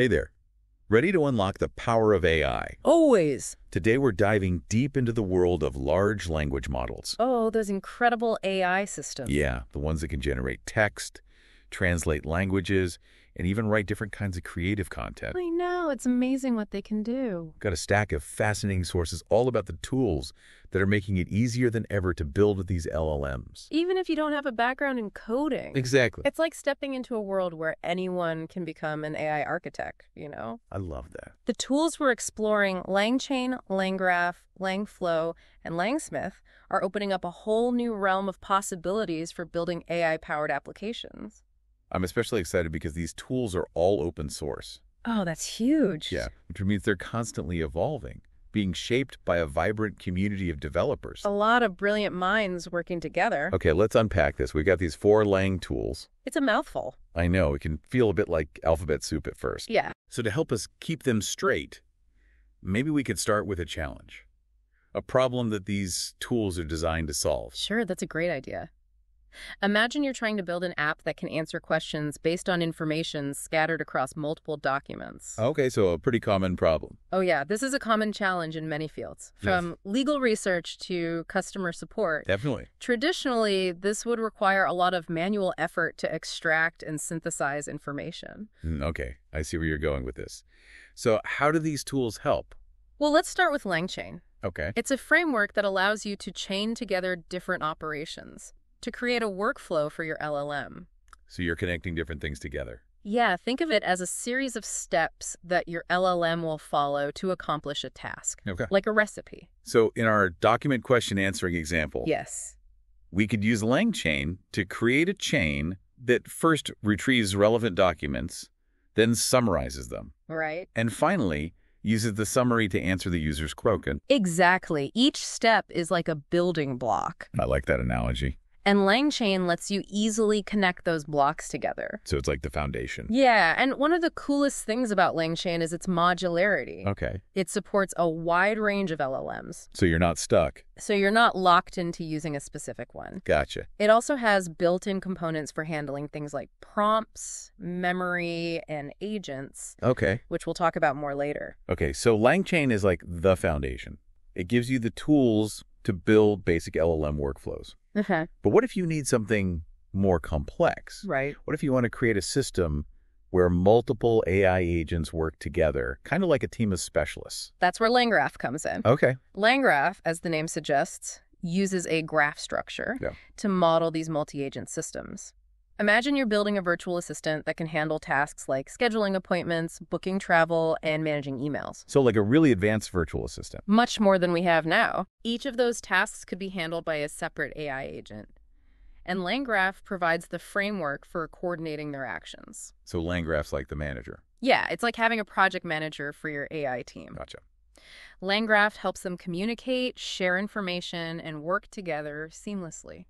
Hey there. Ready to unlock the power of AI? Always. Today we're diving deep into the world of large language models. Oh, those incredible AI systems. Yeah, the ones that can generate text, translate languages, and even write different kinds of creative content. I know. It's amazing what they can do. Got a stack of fascinating sources all about the tools that are making it easier than ever to build with these LLMs. Even if you don't have a background in coding. Exactly. It's like stepping into a world where anyone can become an AI architect, you know? I love that. The tools we're exploring, LangChain, LangGraph, LangFlow, and LangSmith, are opening up a whole new realm of possibilities for building AI-powered applications. I'm especially excited because these tools are all open source. Oh, that's huge. Yeah, which means they're constantly evolving, being shaped by a vibrant community of developers. A lot of brilliant minds working together. Okay, let's unpack this. We've got these four Lang tools. It's a mouthful. I know, it can feel a bit like alphabet soup at first. Yeah. So to help us keep them straight, maybe we could start with a challenge. A problem that these tools are designed to solve. Sure, that's a great idea. Imagine you're trying to build an app that can answer questions based on information scattered across multiple documents. Okay, so a pretty common problem. Oh yeah, this is a common challenge in many fields, Yes. from legal research to customer support. Definitely. Traditionally, this would require a lot of manual effort to extract and synthesize information. Mm, Okay, I see where you're going with this. So how do these tools help? Well, let's start with LangChain. Okay. It's a framework that allows you to chain together different operations to create a workflow for your LLM. So you're connecting different things together. Yeah, think of it as a series of steps that your LLM will follow to accomplish a task, Okay. like a recipe. So in our document question answering example, Yes. we could use LangChain to create a chain that first retrieves relevant documents, then summarizes them, Right? and finally uses the summary to answer the user's question. Exactly. Each step is like a building block. I like that analogy. And LangChain lets you easily connect those blocks together. So it's like the foundation. Yeah, and one of the coolest things about LangChain is its modularity. Okay. It supports a wide range of LLMs, So you're not stuck. so you're not locked into using a specific one. Gotcha. It also has built-in components for handling things like prompts, memory, and agents, Okay. which we'll talk about more later. Okay, so LangChain is like the foundation. It gives you the tools to build basic LLM workflows. Uh-huh. But what if you need something more complex? Right. What if you want to create a system where multiple AI agents work together, kind of like a team of specialists? That's where LangGraph comes in. Okay. LangGraph, as the name suggests, uses a graph structure Yeah. to model these multi-agent systems. Imagine you're building a virtual assistant that can handle tasks like scheduling appointments, booking travel, and managing emails. So like a really advanced virtual assistant. Much more than we have now. Each of those tasks could be handled by a separate AI agent. And LangGraph provides the framework for coordinating their actions. So LangGraph's like the manager. Yeah, it's like having a project manager for your AI team. Gotcha. LangGraph helps them communicate, share information, and work together seamlessly.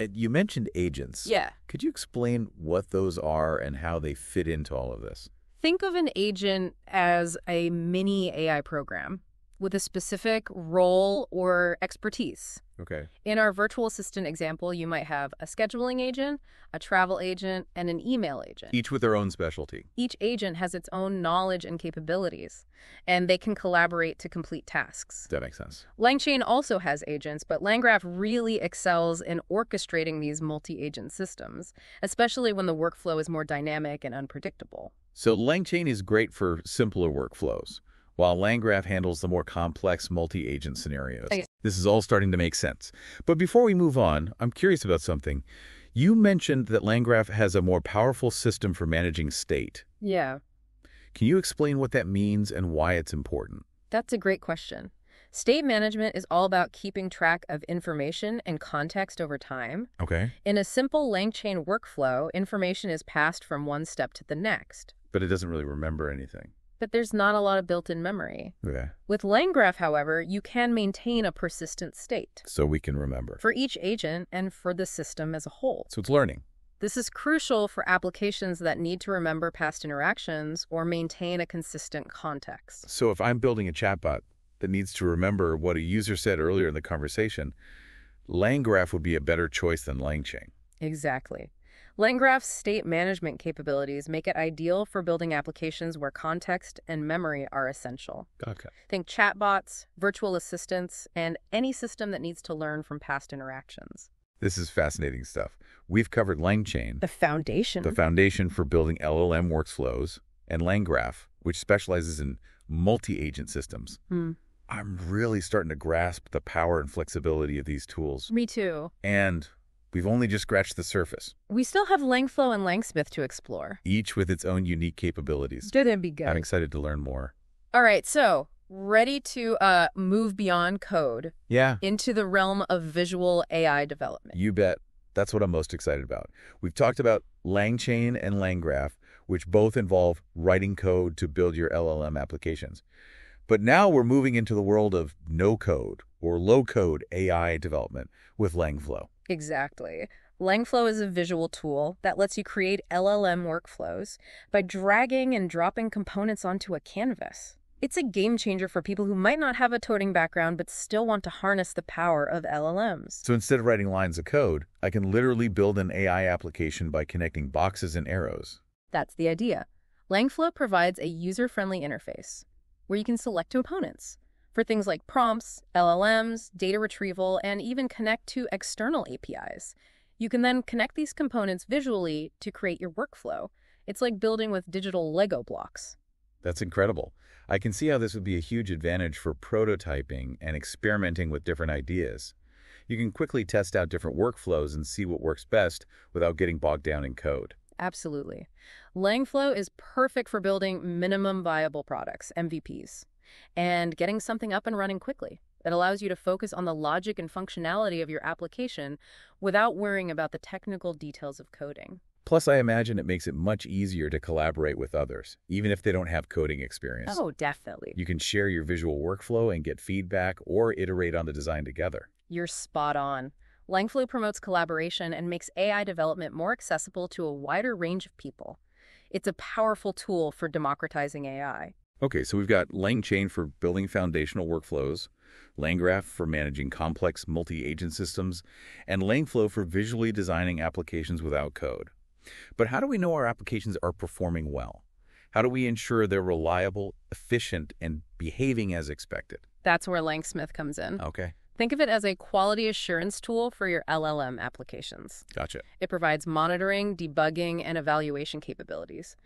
You mentioned agents. Yeah. Could you explain what those are and how they fit into all of this? Think of an agent as a mini AI program with a specific role or expertise. Okay. In our virtual assistant example, you might have a scheduling agent, a travel agent, and an email agent. Each with their own specialty. Each agent has its own knowledge and capabilities, and they can collaborate to complete tasks. That makes sense. LangChain also has agents, but LangGraph really excels in orchestrating these multi-agent systems, especially when the workflow is more dynamic and unpredictable. So LangChain is great for simpler workflows, while LangGraph handles the more complex multi-agent scenarios. Okay. This is all starting to make sense. But before we move on, I'm curious about something. You mentioned that LangGraph has a more powerful system for managing state. Yeah, Can you explain what that means and why it's important? that's a great question. State management is all about keeping track of information and context over time. Okay. In a simple LangChain workflow, information is passed from one step to the next. But it doesn't really remember anything. But there's not a lot of built-in memory. Okay. With LangGraph, however, you can maintain a persistent state So we can remember. for each agent and for the system as a whole. So it's learning. This is crucial for applications that need to remember past interactions or maintain a consistent context. So if I'm building a chatbot that needs to remember what a user said earlier in the conversation, LangGraph would be a better choice than LangChain. Exactly. LangGraph's state management capabilities make it ideal for building applications where context and memory are essential. Okay. Think chatbots, virtual assistants, and any system that needs to learn from past interactions. This is fascinating stuff. We've covered LangChain, The foundation. the foundation for building LLM workflows, and LangGraph, which specializes in multi-agent systems. Hmm. I'm really starting to grasp the power and flexibility of these tools. Me too. And we've only just scratched the surface, We still have Langflow and Langsmith to explore. each with its own unique capabilities. Didn't be good. I'm excited to learn more. All right, so ready to uh, move beyond code Yeah, into the realm of visual AI development. you bet. That's what I'm most excited about. We've talked about LangChain and LangGraph, which both involve writing code to build your LLM applications. But now we're moving into the world of no-code or low-code AI development with LangFlow. Exactly. Langflow is a visual tool that lets you create LLM workflows by dragging and dropping components onto a canvas. It's a game changer for people who might not have a coding background but still want to harness the power of LLMs. So instead of writing lines of code, I can literally build an AI application by connecting boxes and arrows. That's the idea. Langflow provides a user-friendly interface where you can select components for things like prompts, LLMs, data retrieval, and even connect to external APIs. You can then connect these components visually to create your workflow. It's like building with digital Lego blocks. That's incredible. I can see how this would be a huge advantage for prototyping and experimenting with different ideas. You can quickly test out different workflows and see what works best without getting bogged down in code. Absolutely. Langflow is perfect for building minimum viable products, MVPs, and getting something up and running quickly. It allows you to focus on the logic and functionality of your application without worrying about the technical details of coding. Plus, I imagine it makes it much easier to collaborate with others, even if they don't have coding experience. Oh, definitely. You can share your visual workflow and get feedback or iterate on the design together. You're spot on. Langflow promotes collaboration and makes AI development more accessible to a wider range of people. It's a powerful tool for democratizing AI. Okay, so we've got LangChain for building foundational workflows, LangGraph for managing complex multi-agent systems, and LangFlow for visually designing applications without code. But how do we know our applications are performing well? How do we ensure they're reliable, efficient, and behaving as expected? That's where Langsmith comes in. Okay, Think of it as a quality assurance tool for your LLM applications. gotcha. It provides monitoring, debugging, and evaluation capabilities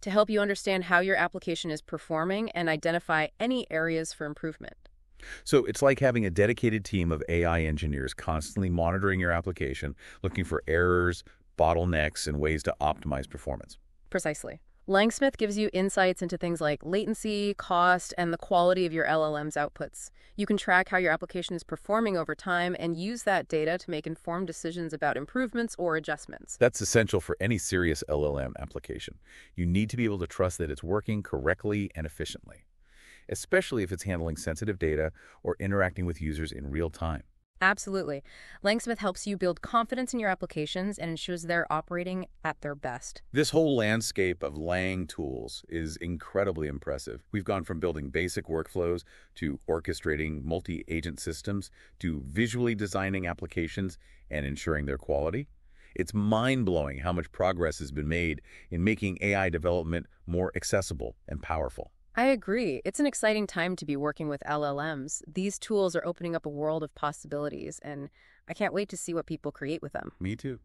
to help you understand how your application is performing and identify any areas for improvement. So it's like having a dedicated team of AI engineers constantly monitoring your application, looking for errors, bottlenecks, and ways to optimize performance. Precisely. Langsmith gives you insights into things like latency, cost, and the quality of your LLM's outputs. You can track how your application is performing over time and use that data to make informed decisions about improvements or adjustments. That's essential for any serious LLM application. You need to be able to trust that it's working correctly and efficiently, especially if it's handling sensitive data or interacting with users in real time. Absolutely. Langsmith helps you build confidence in your applications and ensures they're operating at their best. This whole landscape of Lang tools is incredibly impressive. We've gone from building basic workflows to orchestrating multi-agent systems to visually designing applications and ensuring their quality. It's mind-blowing how much progress has been made in making AI development more accessible and powerful. I agree. It's an exciting time to be working with LLMs. These tools are opening up a world of possibilities, and I can't wait to see what people create with them. Me too.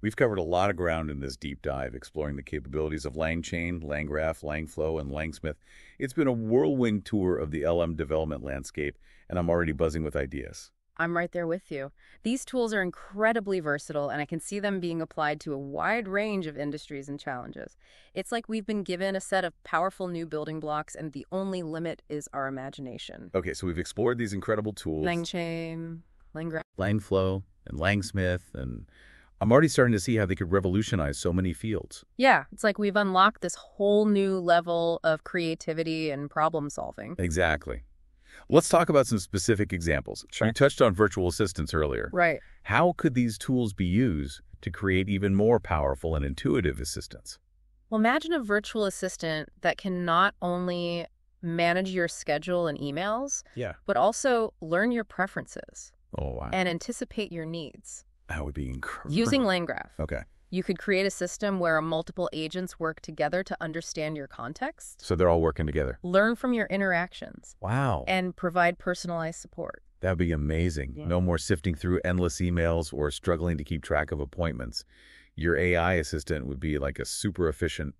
We've covered a lot of ground in this deep dive, exploring the capabilities of LangChain, LangGraph, LangFlow, and Langsmith. It's been a whirlwind tour of the LM development landscape, and I'm already buzzing with ideas. I'm right there with you. These tools are incredibly versatile, and I can see them being applied to a wide range of industries and challenges. It's like we've been given a set of powerful new building blocks, and the only limit is our imagination. Okay, so we've explored these incredible tools, LangChain, LangGraph. LangFlow and Langsmith, and I'm already starting to see how they could revolutionize so many fields. Yeah, it's like we've unlocked this whole new level of creativity and problem solving. Exactly. Let's talk about some specific examples. Sure. You touched on virtual assistants earlier. Right. How could these tools be used to create even more powerful and intuitive assistants? Well, imagine a virtual assistant that can not only manage your schedule and emails, Yeah. but also learn your preferences Oh, wow. and anticipate your needs that would be incredible. using LangGraph. Okay. You could create a system where multiple agents work together to understand your context, So they're all working together. learn from your interactions, Wow. and provide personalized support. That'd be amazing. Yeah. No more sifting through endless emails or struggling to keep track of appointments. Your AI assistant would be like a super efficient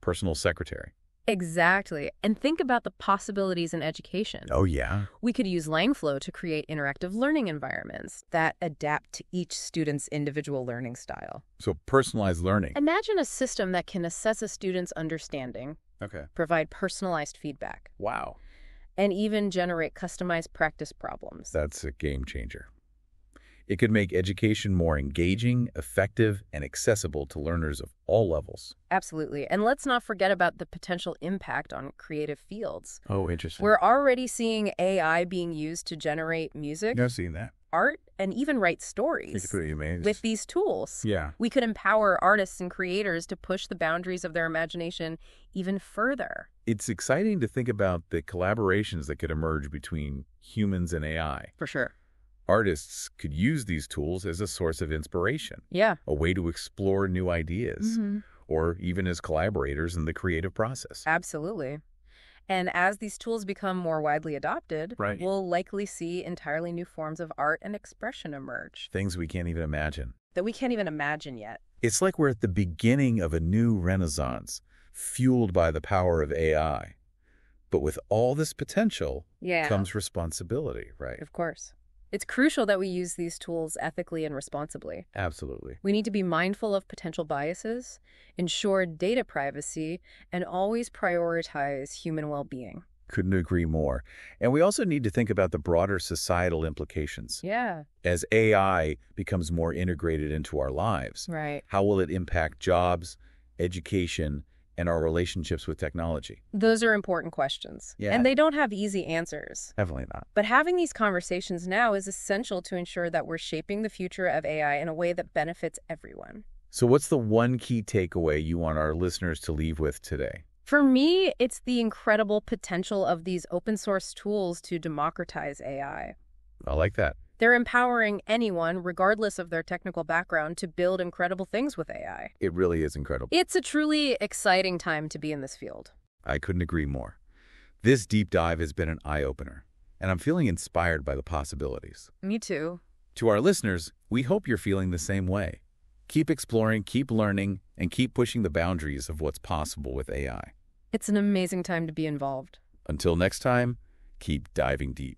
personal secretary. Exactly. And think about the possibilities in education. Oh, yeah? We could use Langflow to create interactive learning environments. that adapt to each student's individual learning style. So personalized learning. Imagine a system that can assess a student's understanding, Okay. provide personalized feedback, Wow. and even generate customized practice problems. That's a game changer. It could make education more engaging, effective, and accessible to learners of all levels. Absolutely. And let's not forget about the potential impact on creative fields. Oh, interesting. We're already seeing AI being used to generate music, I've seen that. art, and even write stories could put amazing. with these tools. Yeah. We could empower artists and creators to push the boundaries of their imagination even further. It's exciting to think about the collaborations that could emerge between humans and AI. For sure. Artists could use these tools as a source of inspiration, Yeah. a way to explore new ideas, Mhm. or even as collaborators in the creative process. Absolutely. And as these tools become more widely adopted, Right. we'll likely see entirely new forms of art and expression emerge Things we can't even imagine. that we can't even imagine yet. It's like we're at the beginning of a new renaissance, fueled by the power of AI. But with all this potential Yeah. comes responsibility, right? Of course. It's crucial that we use these tools ethically and responsibly. Absolutely. We need to be mindful of potential biases, ensure data privacy, and always prioritize human well being. Couldn't agree more. And we also need to think about the broader societal implications. Yeah. As AI becomes more integrated into our lives, Right. how will it impact jobs, education, and our relationships with technology? Those are important questions. Yeah. And they don't have easy answers. Definitely not. But having these conversations now is essential to ensure that we're shaping the future of AI in a way that benefits everyone. So, what's the one key takeaway you want our listeners to leave with today? For me, it's the incredible potential of these open source tools to democratize AI. I like that. They're empowering anyone, regardless of their technical background, to build incredible things with AI. It really is incredible. It's a truly exciting time to be in this field. I couldn't agree more. This deep dive has been an eye opener, and I'm feeling inspired by the possibilities. Me too. To our listeners, we hope you're feeling the same way. Keep exploring, keep learning, and keep pushing the boundaries of what's possible with AI. It's an amazing time to be involved. Until next time, keep diving deep.